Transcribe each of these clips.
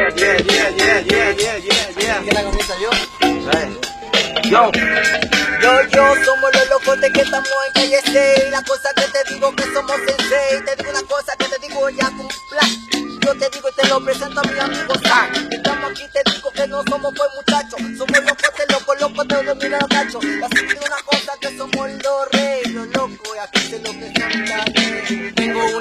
Yeah, yeah, yeah, yeah, yeah, yeah, yeah, yeah. ¿Quién la comienza yo? Yo. Yo, yo, somos los locos de que estamos en calle 6 La cosa que te digo que somos sensei Te digo una cosa que te digo ya con plan Yo te digo y te lo presento a mi amigo Zack Estamos aquí, te digo que no somos pues muchachos Somos locos de locos, locos de los mira los cachos Así que una cosa que somos Los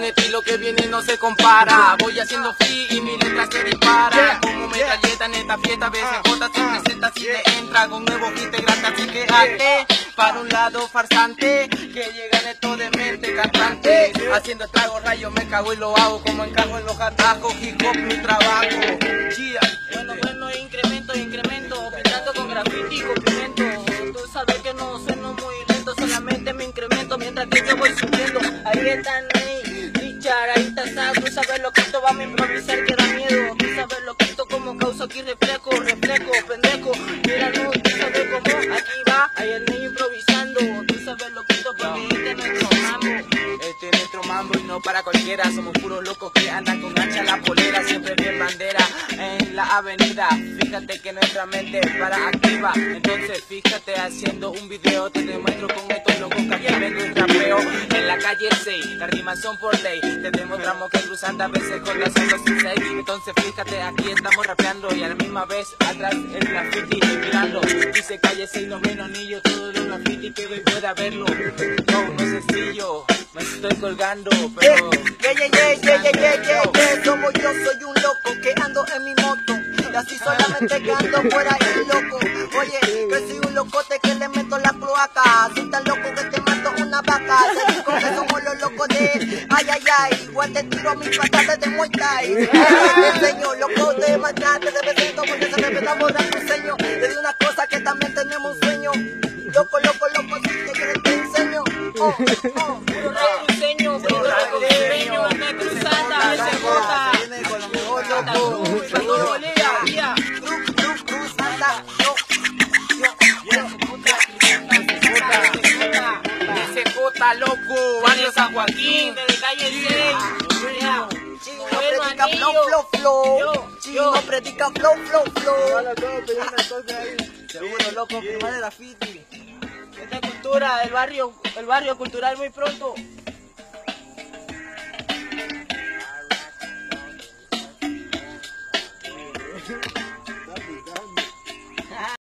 Un estilo que viene no se compara. Voy haciendo free y mi letra se dispara Como metralleta en esta fiesta BCJ se presenta si te entra Con nuevos integrantes así que hazte Para un lado farsante Que llegan estos de mente cantante. Haciendo estragos rayos me cago y lo hago Como encajo en los atajos hip hop mi trabajo. Yeah. Bueno, bueno, incremento, incremento, pintando con graffiti, complemento. Tú sabes que no sueno muy lento, solamente me incremento mientras que yo voy subiendo. Ahí están, Richard, ahí está tú sabes lo que esto vamos a improvisar que da miedo. Tú sabes lo que esto como causa aquí reflejo, reflejo, pendejo. Mira, no, tú sabes cómo, aquí va, ahí el niño improvisando. Tú sabes lo que esto porque este es nuestro mambo. Este es nuestro mambo y no para cualquiera Somos puros locos que andan con ancha la polera Siempre bien bandera en la avenida Fíjate que nuestra mente para activa Entonces fíjate haciendo un video Te demuestro con estos locos que aquí vengo y rapeo En la calle 6, las rimas son por ley. Te demostramos que cruzando a veces con las son sin seis Entonces fíjate aquí estamos rapeando Y a la misma vez atrás el graffiti mirando. Dice calle 6 noveno anillo Todo los graffiti que ve pueda verlo. No, no es sencillo me estoy colgando, pero... Yeah, yeah, yeah, yeah. Somos yo, soy un loco que ando en mi moto. Y así solamente que ando por ahí loco. Oye, que soy un locote que le meto la cloaca Ay, ay, ay, igual te tiro mis patatas de Muay Thai. Te enseño, loco de mañana Te presento porque se respeta por dar tu seño Te digo una cosa que también tenemos un sueño. Loco, loco, loco, si te quieres te enseño Oh, oh, Puro rap. Cruceño, puro rap. Cruceño, me cruzanda, se bota. Viene con lo mejor, Anda, loco SJ, loco, barrio San Joaquín de calle 6. Ya. Chino Bueno, predica flow, flow, flow. Yo, Chino predica flow, flow, flow. Seguro, loco, firma de graffiti. Esta cultura, el barrio, el barrio cultural muy pronto.